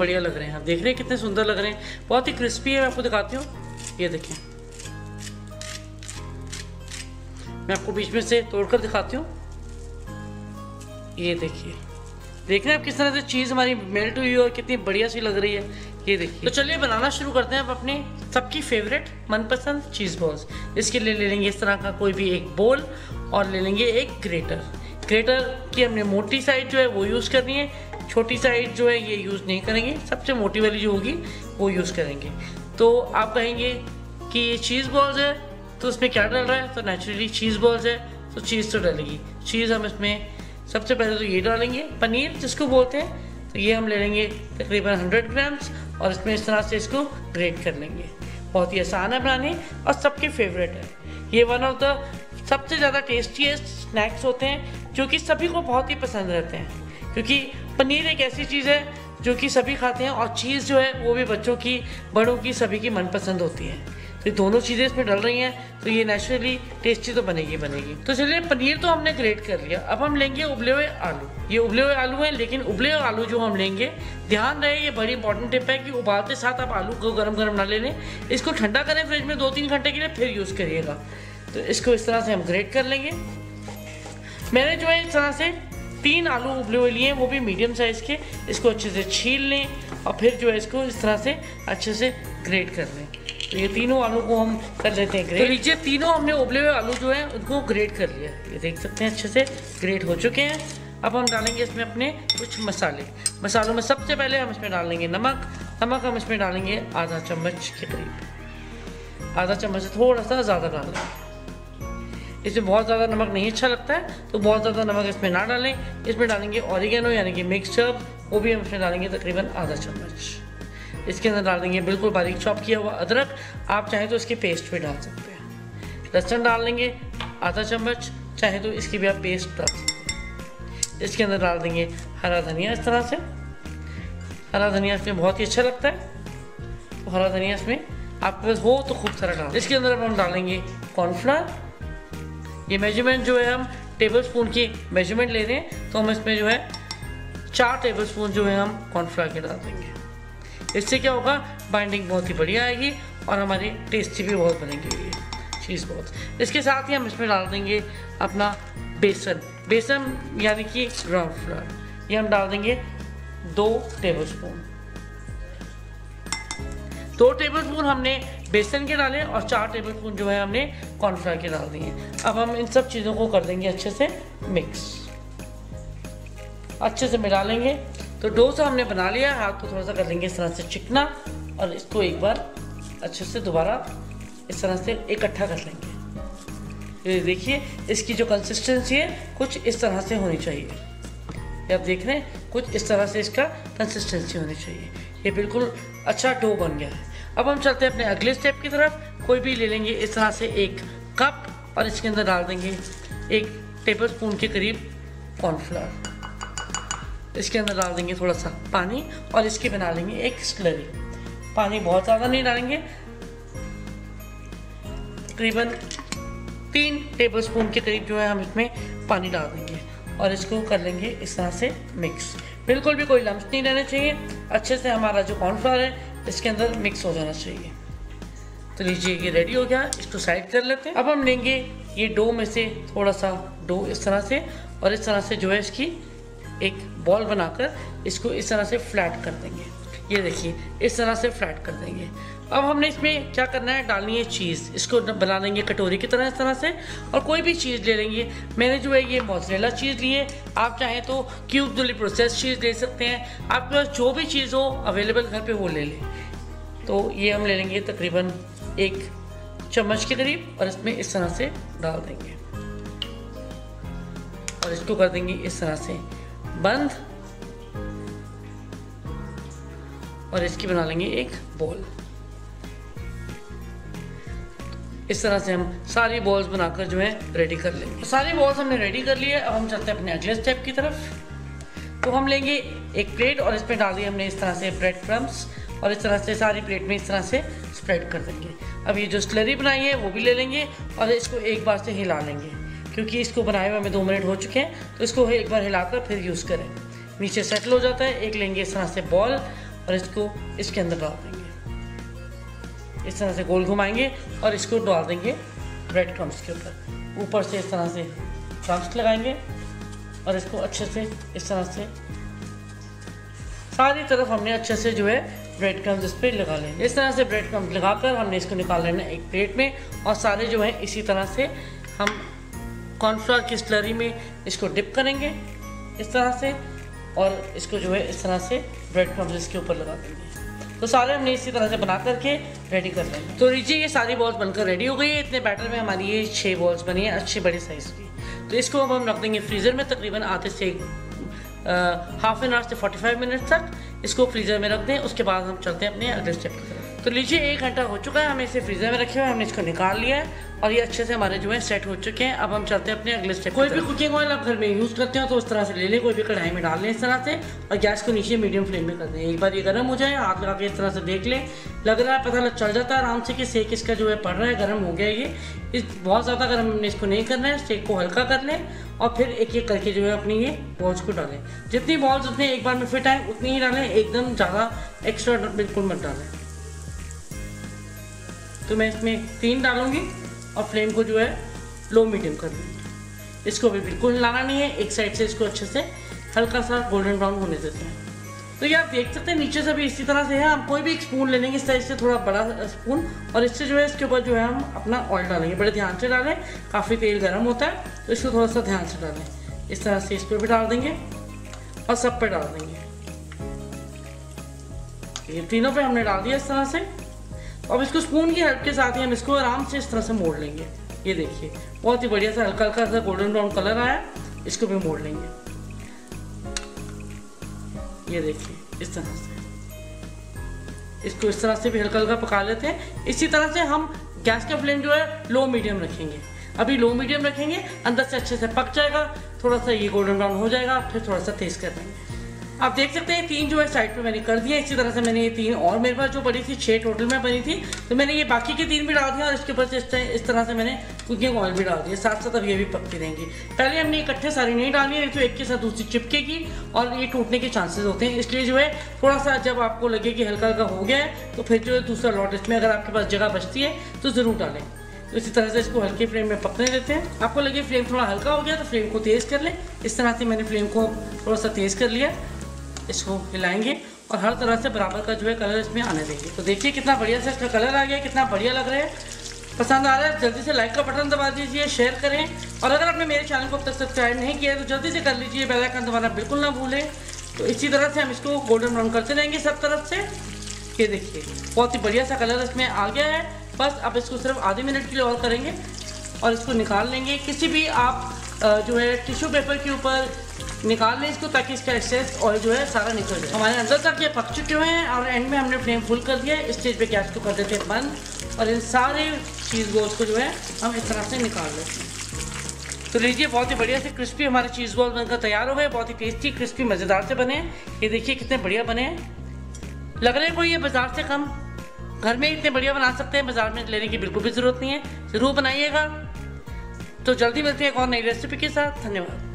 बढ़िया लग रहे हैं। आप देख रहे हैं कितने सुंदर लग रहे हैं। बहुत ही क्रिस्पी है, मैं आपको दिखाती हूँ। ये देखें। मैं आपको बीच में से तोड़कर दिखाती हूँ। ये देखिए। देख रहे हैं आप किस तरह से चीज़ हमारी मेल्ट हुई है और कितनी बढ़िया सी लग रही है। ये देखिए। तो चलिए बनाना शुरू करते हैं आप अपनी सबकी फेवरेट मनपसंद चीज़ बॉल्स इसके लिए ले लेंगे इस तरह का कोई भी एक बोल और ले लेंगे एक ग्रेटर ग्रेटर की हमने मोटी साइड जो है वो यूज़ करनी है। छोटी साइड जो है ये यूज़ नहीं करेंगे, सबसे मोटी वाली जो होगी वो यूज़ करेंगे। तो आप कहेंगे कि ये चीज़ बॉल्स है तो उसमें क्या डल रहा है? तो नेचुरली चीज़ बॉल्स है तो चीज़ तो डलेगी। चीज़ हम इसमें सबसे पहले तो ये डालेंगे, पनीर जिसको बोलते हैं तो ये हम ले लेंगे तकरीबन 100 ग्राम्स और इसमें इस तरह से इसको ग्रेट कर लेंगे। बहुत ही आसान है बनाने और सबके फेवरेट है। ये वन ऑफ़ द सबसे ज़्यादा टेस्टीएस्ट स्नैक्स होते हैं, जो कि सभी को बहुत ही पसंद रहते हैं, क्योंकि पनीर एक ऐसी चीज़ है जो कि सभी खाते हैं और चीज़ जो है, वो भी बच्चों की, बड़ों की, सभी की मनपसंद होती है। तो ये दोनों चीज़ें इसमें डल रही हैं तो ये नेचुरली टेस्टी तो बनेगी बनेगी। तो चलिए, पनीर तो हमने ग्रेट कर लिया। अब हम लेंगे उबले हुए आलू। ये उबले हुए आलू हैं, लेकिन उबले हुए आलू जो हम लेंगे, ध्यान रहे, ये बड़ी इंपॉर्टेंट टिप है कि उबालते साथ आप आलू को गर्म गर्म ना ले लें। इसको ठंडा करें फ्रिज में दो तीन घंटे के लिए, फिर यूज़ करिएगा। तो इसको इस तरह से हम ग्रेट कर लेंगे। मैंने जो है इस तरह से तीन आलू उबले हुए लिए वो भी मीडियम साइज़ के। इसको अच्छे से छील लें और फिर जो है इसको इस तरह से अच्छे से ग्रेट कर लें। तो ये तीनों आलू को हम कर लेते हैं ग्रेट तो लीजिए, तीनों हमने उबले हुए आलू जो है, उनको ग्रेट कर लिया। ये देख सकते हैं, अच्छे से ग्रेट हो चुके हैं। अब हम डालेंगे इसमें अपने कुछ मसाले। मसालों में सबसे पहले हम इसमें डाल डालेंगे नमक। नमक हम इसमें डालेंगे आधा चम्मच के करीब। आधा चम्मच से थोड़ा सा ज़्यादा डाल। लेंगे इसमें बहुत ज़्यादा नमक नहीं अच्छा लगता है तो बहुत ज़्यादा नमक इसमें ना डालें। इसमें डालेंगे ऑरिगेनो यानी कि मिक्सचर वो भी हम इसमें डालेंगे तकरीबन आधा चम्मच। इसके अंदर डाल देंगे बिल्कुल बारीक चॉप किया हुआ अदरक। आप चाहें तो इसकी पेस्ट भी डाल सकते हैं। लहसुन डाल देंगे आधा चम्मच, चाहे तो इसकी भी आप पेस्ट डाल सकते हैं। इसके अंदर डाल देंगे हरा धनिया इस तरह से। हरा धनिया इसमें बहुत ही अच्छा लगता है। तो हरा धनिया इसमें आपके पास हो तो खूब सारा डाल इसके अंदर अब हम डालेंगे कॉर्नफ्लावर ये मेज़रमेंट जो है हम टेबल स्पून की मेज़रमेंट ले रहे हैं तो हम इसमें जो है चार टेबल स्पून जो है हम कॉर्नफ्लावर के डाल देंगे। इससे क्या होगा? बाइंडिंग बहुत ही बढ़िया आएगी और हमारी टेस्टी भी बहुत बनेगी ये चीज़ बहुत इसके साथ ही हम इसमें डाल देंगे अपना बेसन। बेसन यानी कि ग्राउंड फ्लोर ये हम डाल देंगे दो टेबल स्पून दो टेबल स्पून हमने बेसन के डाले और चार टेबल स्पून जो है हमने कॉर्नफ्लावर के डाल दिए। अब हम इन सब चीज़ों को कर देंगे अच्छे से मिक्स अच्छे से मिला लेंगे। तो डोसा हमने बना लिया, हाथ को थोड़ा सा कर लेंगे इस तरह से चिकना और इसको एक बार अच्छे से दोबारा इस तरह से इकट्ठा कर लेंगे। ये देखिए, इसकी जो कंसिस्टेंसी है, कुछ इस तरह से होनी चाहिए। ये आप देख रहे हैं, कुछ इस तरह से इसका कंसिस्टेंसी होनी चाहिए। ये बिल्कुल अच्छा डो बन गया है। अब हम चलते हैं अपने अगले स्टेप की तरफ़। कोई भी ले लेंगे इस तरह से एक कप और इसके अंदर डाल देंगे एक टेबल स्पून के करीब कॉर्नफ्लावर इसके अंदर डाल देंगे थोड़ा सा पानी और इसके बना लेंगे एक स्लरी पानी बहुत ज़्यादा नहीं डालेंगे। तकरीबन तीन टेबल स्पून के करीब जो है हम इसमें पानी डाल देंगे और इसको कर लेंगे इस तरह से मिक्स बिल्कुल भी कोई लम्स नहीं रहने चाहिए। अच्छे से हमारा जो कॉर्नफ्लावर है इसके अंदर मिक्स हो जाना चाहिए। तो लीजिए ये रेडी हो गया, इसको साइड कर लेते हैं। अब हम लेंगे ये डो में से थोड़ा सा डो इस तरह से, और इस तरह से जो है इसकी एक बॉल बनाकर इसको इस तरह से फ्लैट कर देंगे। ये देखिए, इस तरह से फ्लैट कर देंगे। अब हमने इसमें क्या करना है? डालनी है चीज़ इसको बना देंगे कटोरी की तरह इस तरह से और कोई भी चीज़ ले लेंगे। मैंने जो है ये मोजरेला चीज़ ली है। आप चाहें तो क्यूब वाली प्रोसेस चीज़ ले सकते हैं। आपके पास जो भी चीज़ हो अवेलेबल घर पे वो ले लें। तो ये हम ले लेंगे तकरीबन एक चम्मच के करीब और इसमें इस तरह से डाल देंगे। और इसको कर देंगे इस तरह से बंद। और इसकी बना लेंगे एक बॉल इस तरह से हम सारी बॉल्स बनाकर जो है रेडी कर लेंगे। सारी बॉल्स हमने रेडी कर ली है अब हम चलते हैं अपने अगले स्टेप की तरफ़। तो हम लेंगे एक प्लेट और इसमें डाल दिए हमने इस तरह से ब्रेड क्रम्स और इस तरह से सारी प्लेट में इस तरह से स्प्रेड कर देंगे। अब ये जो स्लरी बनाई है, वो भी ले लेंगे और इसको एक बार से हिला लेंगे। क्योंकि इसको बनाए हुए हमें दो मिनट हो चुके हैं तो इसको एक बार हिलाकर फिर यूज़ करें। नीचे सेटल हो जाता है, एक लेंगे इस तरह से बॉल और इसको इसके अंदर डाल देंगे। इस तरह से गोल घुमाएँगे और इसको डाल देंगे ब्रेड क्रम्स के ऊपर। ऊपर से इस तरह से क्रम्स लगाएँगे और इसको अच्छे से इस तरह से सारी तरफ़ हमने अच्छे से जो है ब्रेड क्रम्स इस पर लगा लेंगे इस तरह से ब्रेड क्रम्स लगाकर हमने इसको निकाल लेना एक प्लेट में और सारे जो है इसी तरह से हम कॉर्नफ्लावर की स्लरी में इसको डिप करेंगे इस तरह से और इसको जो है इस तरह से ब्रेड क्रम्स इसके ऊपर लगा देंगे। तो सारे हमने इसी तरह से बना करके रेडी कर लेंगे तो लीजिए, ये सारी बॉल्स बनकर रेडी हो गई है। इतने बैटर में हमारी ये छः बॉल्स बनी है, अच्छे बड़े साइज़ की। तो इसको अब हम रख देंगे फ्रीज़र में तकरीबन आधे से हाफ़ एन आवर से 45 मिनट तक इसको फ्रीज़र में रख दें। उसके बाद हम चलते हैं अपने अगले स्टेप की तरफ़। तो लीजिए एक घंटा हो चुका है हमने इसे फ्रीज़र में रखे हुए हमने इसको निकाल लिया है और ये अच्छे से हमारे जो है सेट हो चुके हैं। अब हम चलते हैं अपने अगले स्टेप कोई भी कुकिंग ऑयल आप घर में यूज़ करते हो तो उस तरह से ले लें कोई भी कढ़ाई में डाल लें इस तरह से और गैस को नीचे मीडियम फ्लेम में कर दें। एक बार ये गर्म हो जाए हाथ लगा के इस तरह से देख लें। लग रहा है पता लग चल जाता है आराम से कि सेक इसका जो है पड़ रहा है गर्म हो गया ये। इस बहुत ज़्यादा गर्म हमने इसको नहीं करना है सेक को हल्का कर लें और फिर एक एक करके जो है अपनी ये बॉल्स को डालें। जितनी बॉल्स उतनी एक बार में फिट आए उतनी ही डालें एकदम ज़्यादा एक्स्ट्रा बिल्कुल मत डालें। तो मैं इसमें तीन डालूँगी और फ्लेम को जो है लो मीडियम कर दूँगी। इसको भी बिल्कुल हिलाना नहीं है, एक साइड से इसको अच्छे से हल्का सा गोल्डन ब्राउन होने देते हैं। तो ये आप देख सकते हैं, नीचे से भी इसी तरह से है। हम कोई भी एक स्पून ले लेंगे, इस साइज़ से थोड़ा बड़ा स्पून और इससे जो है, इसके ऊपर जो है हम अपना ऑयल डालेंगे। बड़े ध्यान से डालें, काफ़ी तेल गर्म होता है तो इसको थोड़ा सा ध्यान से डालें। इस तरह से इस पर भी डाल देंगे और सब पे डाल देंगे। ये तीनों पे हमने डाल दिया इस तरह से। अब इसको स्पून की हेल्प के साथ ही हम इसको आराम से इस तरह से मोड़ लेंगे। ये देखिए, बहुत ही बढ़िया सा, हल्का हल्का सा गोल्डन ब्राउन कलर आया। इसको भी मोड़ लेंगे। ये देखिए, इस तरह से। इसको इस तरह से भी हल्का हल्का पका लेते हैं। इसी तरह से हम गैस का फ्लेम जो है लो मीडियम रखेंगे। अभी लो मीडियम रखेंगे, अंदर से अच्छे से पक जाएगा, थोड़ा सा ये गोल्डन ब्राउन हो जाएगा, फिर थोड़ा सा तेज कर देंगे। आप देख सकते हैं, तीन जो है साइड पे मैंने कर दिया इसी तरह से मैंने ये तीन और मेरे पास जो बड़ी थी छः टोटल में बनी थी। तो मैंने ये बाकी के तीन भी डाल दिया और इसके ऊपर से इस तरह से मैंने कुकिंग ऑयल भी डाल दिया साथ साथ अब ये भी पकती रहेंगी। पहले हमने इकट्ठे सारी नहीं डाली है तो एक के साथ दूसरी चिपकेगी और ये टूटने के चांसेस होते हैं। इसलिए जो है थोड़ा सा जब आपको लगे कि हल्का हल्का हो गया है तो फिर जो है दूसरा लॉट इसमें अगर आपके पास जगह बचती है तो ज़रूर डालें। तो इसी तरह से इसको हल्के फ्लेम में पकने देते हैं। आपको लगे फ्लेम थोड़ा हल्का हो गया तो फ्लेम को तेज़ कर लें। इस तरह से मैंने फ्लेम को थोड़ा सा तेज़ कर लिया। इसको हिलाएँगे और हर तरह से बराबर का जो है कलर इसमें आने देंगे। तो देखिए कितना बढ़िया से इसका कलर आ गया, कितना बढ़िया लग रहा है। पसंद आ रहा है, जल्दी से लाइक का बटन दबा दीजिए शेयर करें। और अगर आपने मेरे चैनल को अब तक सब्सक्राइब नहीं किया है तो जल्दी से कर लीजिए बेल आइकन दबाना बिल्कुल ना भूलें। तो इसी तरह से हम इसको गोल्डन ब्राउन करते रहेंगे सब तरफ़ से। ये देखिए, बहुत ही बढ़िया सा कलर इसमें आ गया है। बस अब इसको सिर्फ़ आधे मिनट के लिए और करेंगे और इसको निकाल लेंगे। किसी भी आप जो है टिश्यू पेपर के ऊपर निकाल लें इसको ताकि इसका एक्सेस ऑयल जो है सारा निकल जाए। हमारे अंदर तक ये पक चुके हुए हैं और एंड में हमने फ्लेम फुल कर दिया है। स्टेज पे गैस को कर देते हैं बंद और इन सारे चीज़ गोल्स को जो है हम इस तरह से निकाल लेते हैं तो लीजिए, बहुत ही बढ़िया से क्रिस्पी हमारे चीज़ बॉल बनकर तैयार हो गए। बहुत ही टेस्टी क्रिस्पी मज़ेदार से बने। ये देखिए कितने बढ़िया बने। लग रहे हैं कोई ये बाज़ार से कम? घर में इतने बढ़िया बना सकते हैं, बाज़ार में लेने की बिल्कुल भी ज़रूरत नहीं है। ज़रूर बनाइएगा। तो जल्दी मिलते हैं एक और नई रेसिपी के साथ। धन्यवाद।